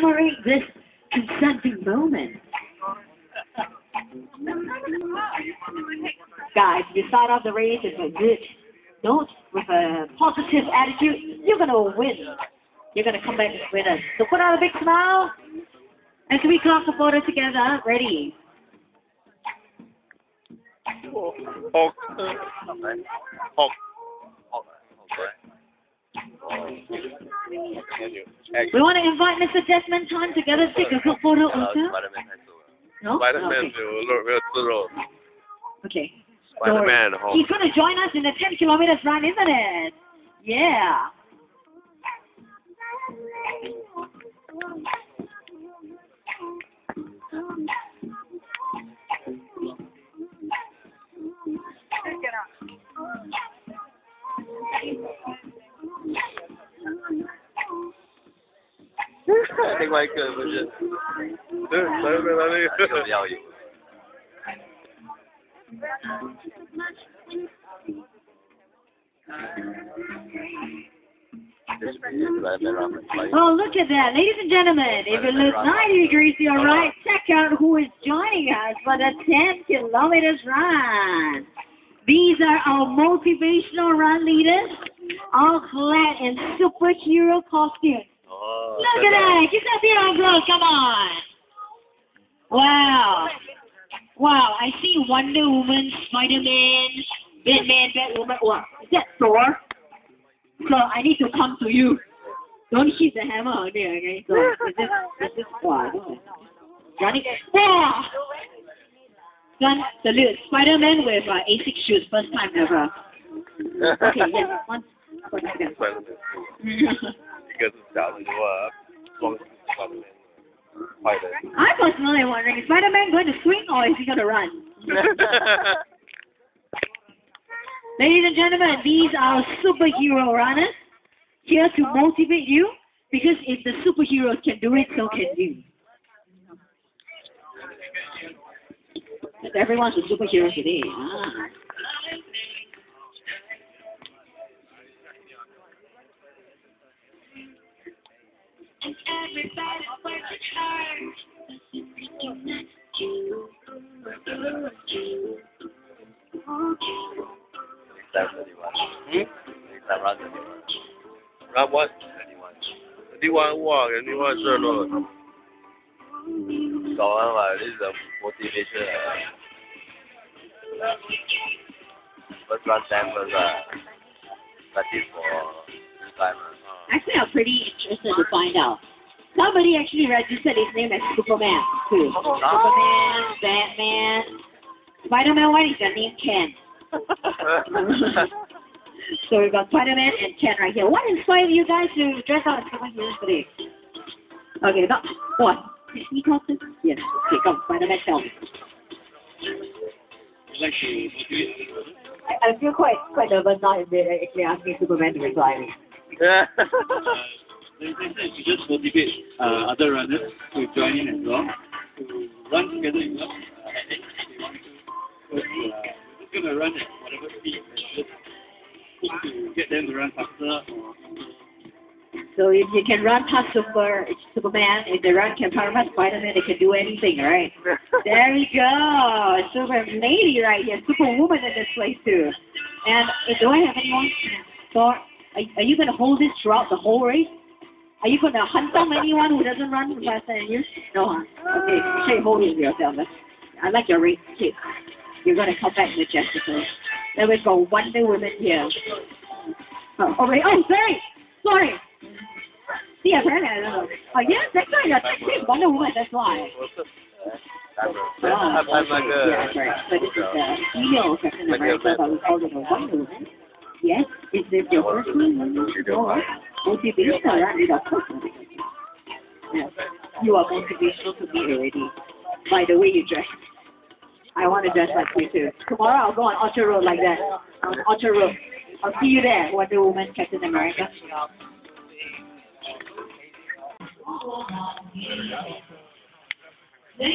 commemorate this consenting moment. Guys, if you start off the race with a good note, with a positive attitude, you're gonna win. You're gonna come back as winners. So put on a big smile. And can we clap the photo together? Ready? Hulk. Hulk. Hulk. We want to invite Mr. Desmond Tan together to take a group photo also. No? Spider-Man okay. Okay. Spider-Man. He's going to join us in the 10 kilometers run, isn't it? Yeah. 另外一个不是，对，Spider-Man 他那个就是要有。这是 Spider-Man 让很快。 Oh, look at that. Ladies and gentlemen, if it looks 90 degrees to your right, check out who is joining us for the 10 kilometers run. These are our motivational run leaders, all clad in superhero costumes. 哦。Look at that. That beat on, girls. Come on. Wow. Wow. I see Wonder Woman, Spider-Man, Batman, Batwoman. Wow. Is that Thor? So I need to come to you. Don't hit the hammer on me, okay? So is this, is this, wow. Running. Wow. Gun salute. Spider-Man with uh, ASICS shoes. First time ever. Okay, yes. One, one second. because it's. I'm personally wondering, is Spider-Man going to swing or is he going to run? Ladies and gentlemen, these are superhero runners here to motivate you because if the superheroes can do it, so can you. Everyone's a superhero today. Ah. Run what? Anyone. Anyone walk, anyone turn on. 搞完嘛，this is a motivation. First run time first uh, practice for this time. Uh. Actually, I'm pretty interested to find out. Somebody actually registered his name as Superman too. Superman, Batman, Spider-Man. What is your name? Ken. so we've got Spider-Man and Ken right here. What inspired you guys to dress up as superheroes today? Okay, not what? Disney costume? Yes. Okay, come, Spider-Man, tell me. I, I feel quite quite nervous now if they actually ask me Superman to reply me. Yeah. Intention is to just motivate uh, other runners to join in as well, to run together with us. Uh, they want to. Uh, just to run at whatever speed to get them to run faster or So if you can run past Super Superman, if they run can run past Spider-Man, they can do anything, right? there we go, super lady right here, superwoman in this place too. And uh, do I have anyone? So are, are you going to hold this throughout the whole race? Are you going to hunt down anyone who doesn't run faster than you? No, huh? Okay, make sure you hold it yourself. I like your race kit. You're going to come back with Then we've got Wonder Woman here. Oh, oh, wait. oh, sorry, sorry. See, apparently I don't know. Oh, yes, that's right. You're Wonder Woman. That's why. I'm Ah, I'm like okay. yeah, that's right. But this is the female Captain America, but we call it a Wonder Woman. Yes, is this your first one? No, motivational, right? It's course motivational. Yes, you are motivational to me already. By the way you dress. I want to dress like you too. Tomorrow I'll go on Orchard Road like that. On Orchard Road. I'll see you there, Wonder Woman, Captain America. Yeah.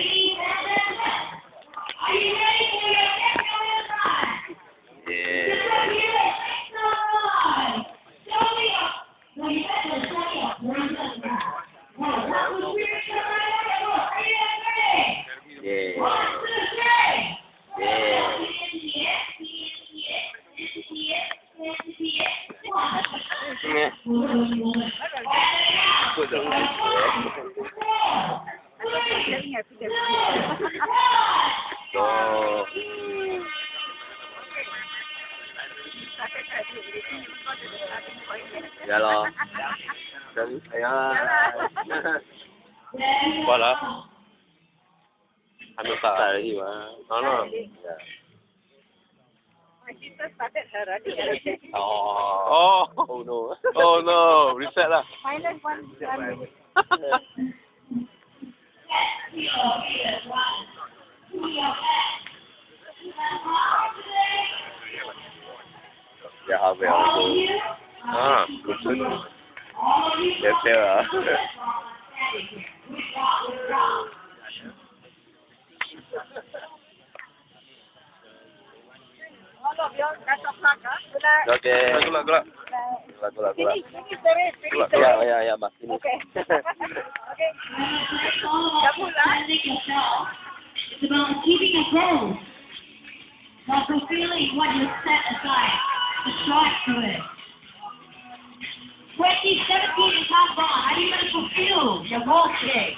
So, dạ lo. Đừng, dạ. Qua lỡ Anh sợ cái gì mà nó nó. Dạ. Oh. Oh no. Oh no. Reset lah. Dạ họ về họ cô. À, good good. Đẹp đẹp à. Okay. Ya, ya, ya, Mak. Ini. It's about achieving a goal. About fulfilling what you set aside. To strive to it. 2017 is not gone. Are you going to fulfill your goal today?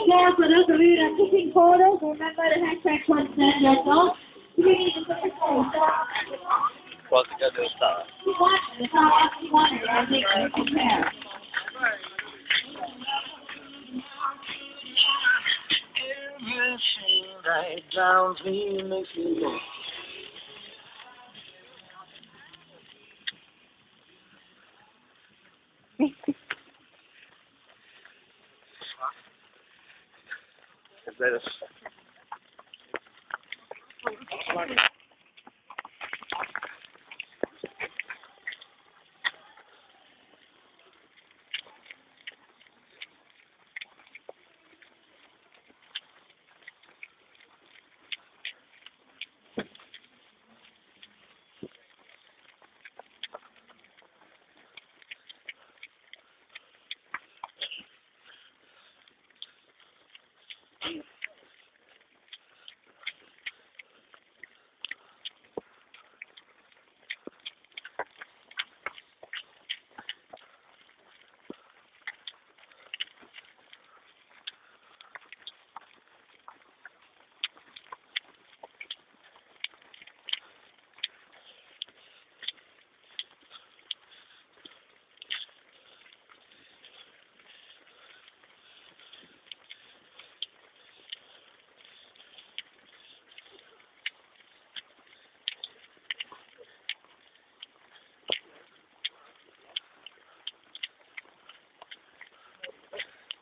Alright, okay, for those of you that are taking photos, remember the hashtag consent yourself. You need to put your photos up. Kau tiga dia tak. You want the top up you want it, I think you compare. Everything right down to me makes me Later.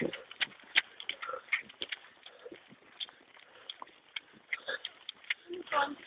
Thank you.